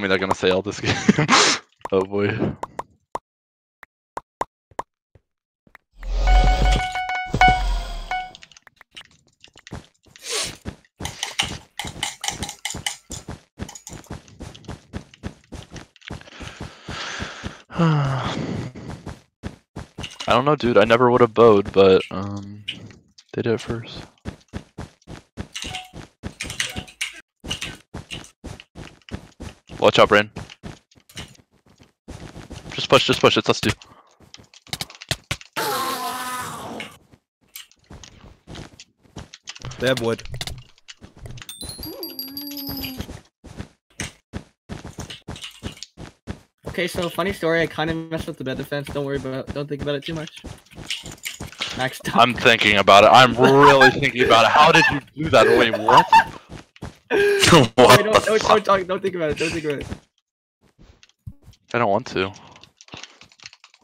me they're gonna fail this game. oh boy. I don't know, dude. I never would have bowed, but um, they did it first. Watch out, Brain. Just push, just push. It's us two. They have wood. Okay, so funny story. I kind of messed up the bed defense. Don't worry about. Don't think about it too much. Max, stop. I'm thinking about it. I'm really thinking about it. How did you do that? Wait, what? Wait, don't, don't, don't, talk, don't think about it. Don't think about it. I don't want to.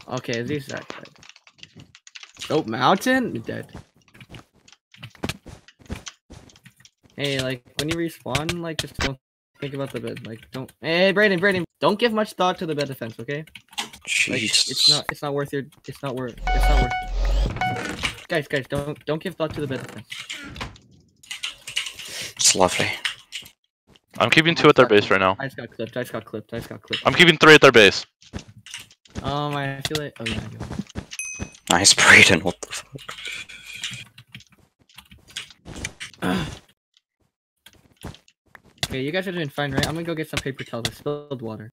Okay, these that dead. Oh, mountain You're dead. Hey, like when you respawn, like just don't think about the bed. Like don't. Hey, Braiden, Braiden, don't give much thought to the bed defense. Okay. Like, it's not. It's not worth your. It's not worth. It's not worth. Guys, guys, don't don't give thought to the bed defense. It's lovely. I'm keeping two at their base right now. I just got clipped. I just got clipped. I just got clipped. I'm keeping three at their base. Um, I feel it. Oh yeah. I do. Nice Braiden, what the fuck? Okay, you guys are doing fine, right? I'm gonna go get some paper towels. I spilled water.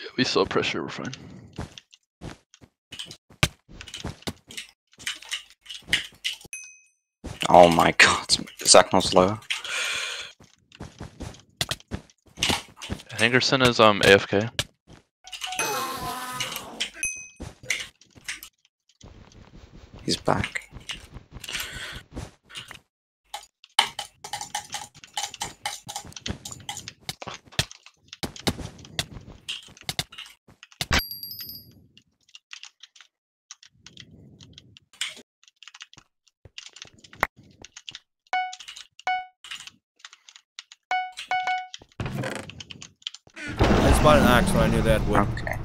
Yeah, we saw pressure. We're fine. Oh my god, Zachnel's low. Henderson is um AFK. He's back. I spotted an axe when I knew they had wood. Okay.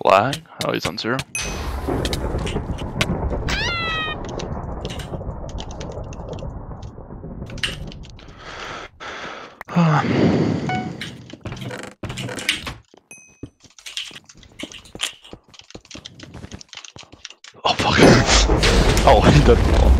Flag. Oh, he's on zero. oh he did.